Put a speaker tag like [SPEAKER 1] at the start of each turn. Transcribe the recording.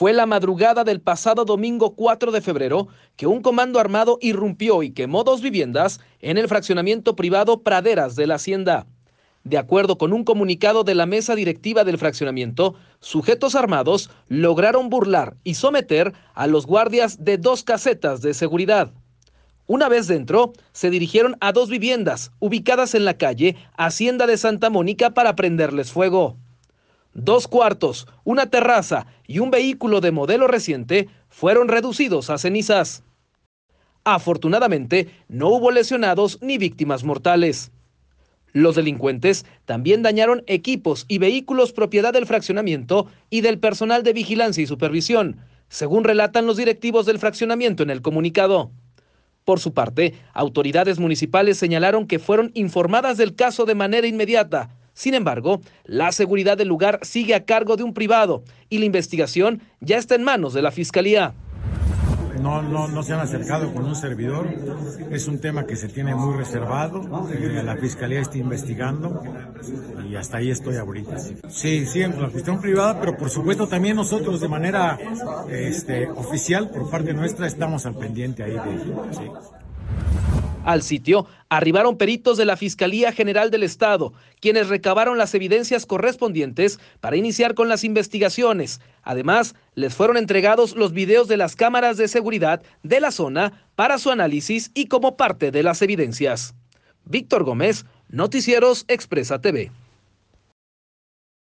[SPEAKER 1] Fue la madrugada del pasado domingo 4 de febrero que un comando armado irrumpió y quemó dos viviendas en el fraccionamiento privado Praderas de la Hacienda. De acuerdo con un comunicado de la mesa directiva del fraccionamiento, sujetos armados lograron burlar y someter a los guardias de dos casetas de seguridad. Una vez dentro, se dirigieron a dos viviendas ubicadas en la calle Hacienda de Santa Mónica para prenderles fuego. Dos cuartos, una terraza y un vehículo de modelo reciente fueron reducidos a cenizas. Afortunadamente, no hubo lesionados ni víctimas mortales. Los delincuentes también dañaron equipos y vehículos propiedad del fraccionamiento y del personal de vigilancia y supervisión, según relatan los directivos del fraccionamiento en el comunicado. Por su parte, autoridades municipales señalaron que fueron informadas del caso de manera inmediata, sin embargo, la seguridad del lugar sigue a cargo de un privado y la investigación ya está en manos de la Fiscalía.
[SPEAKER 2] No, no, no se han acercado con un servidor. Es un tema que se tiene muy reservado. Eh, la fiscalía está investigando y hasta ahí estoy ahorita. Sí, sí, en la cuestión privada, pero por supuesto también nosotros de manera este, oficial, por parte nuestra, estamos al pendiente ahí de. Sí.
[SPEAKER 1] Al sitio arribaron peritos de la Fiscalía General del Estado, quienes recabaron las evidencias correspondientes para iniciar con las investigaciones. Además, les fueron entregados los videos de las cámaras de seguridad de la zona para su análisis y como parte de las evidencias. Víctor Gómez, Noticieros Expresa TV.